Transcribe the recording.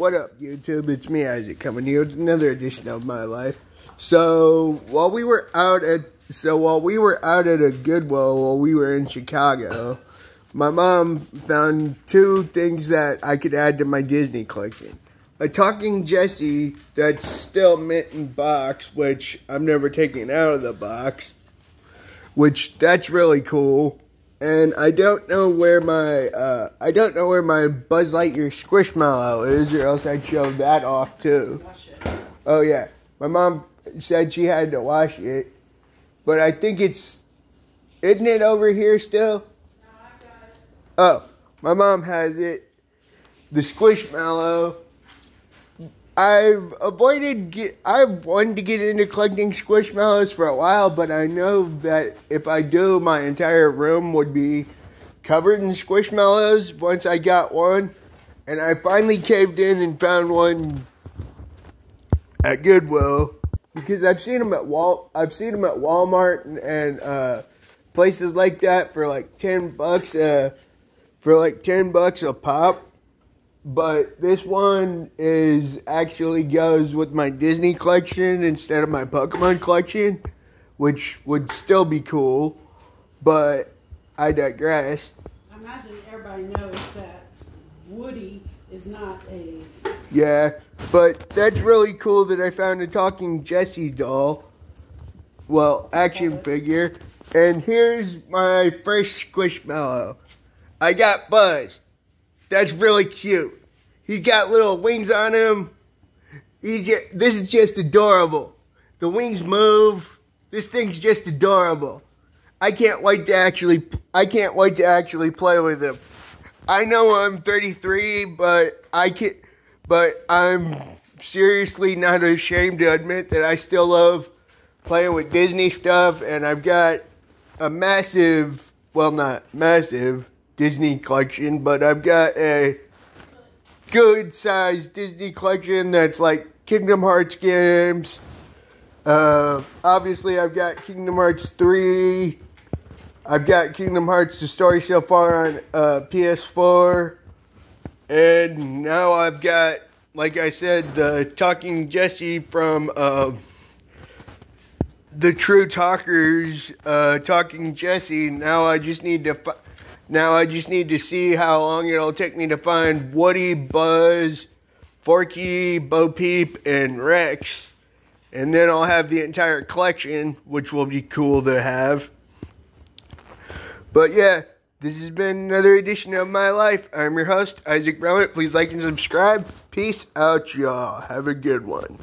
What up, YouTube? It's me, Isaac, coming here with another edition of my life. So while we were out at so while we were out at a Goodwill while we were in Chicago, my mom found two things that I could add to my Disney collection. A talking Jesse that's still mint in box, which I'm never taking out of the box, which that's really cool. And I don't know where my uh, I don't know where my Buzz Lightyear Squishmallow is, or else I'd show that off too. Oh yeah, my mom said she had to wash it, but I think it's isn't it over here still? Oh, my mom has it. The Squishmallow. I've avoided I've wanted to get into collecting squishmallows for a while, but I know that if I do, my entire room would be covered in squishmallows once I got one. And I finally caved in and found one at Goodwill because I've seen them at Wal I've seen them at Walmart and, and uh, places like that for like ten bucks uh, for like ten bucks a pop but this one is actually goes with my Disney collection instead of my Pokemon collection, which would still be cool, but I digress. I imagine everybody knows that Woody is not a. Yeah, but that's really cool that I found a talking Jesse doll. Well, action figure. And here's my first Squishmallow. I got Buzz. That's really cute. He got little wings on him. He this is just adorable. The wings move. This thing's just adorable. I can't wait to actually I can't wait to actually play with him. I know I'm 33, but I can but I'm seriously not ashamed to admit that I still love playing with Disney stuff and I've got a massive, well not massive Disney collection, but I've got a good sized Disney collection that's like Kingdom Hearts games. Uh, obviously, I've got Kingdom Hearts 3. I've got Kingdom Hearts The Story So Far on uh, PS4. And now I've got, like I said, the Talking Jesse from uh, the True Talkers, uh, Talking Jesse. Now I just need to. Now I just need to see how long it'll take me to find Woody, Buzz, Forky, Bo Peep, and Rex. And then I'll have the entire collection, which will be cool to have. But yeah, this has been another edition of My Life. I'm your host, Isaac Brummett. Please like and subscribe. Peace out, y'all. Have a good one.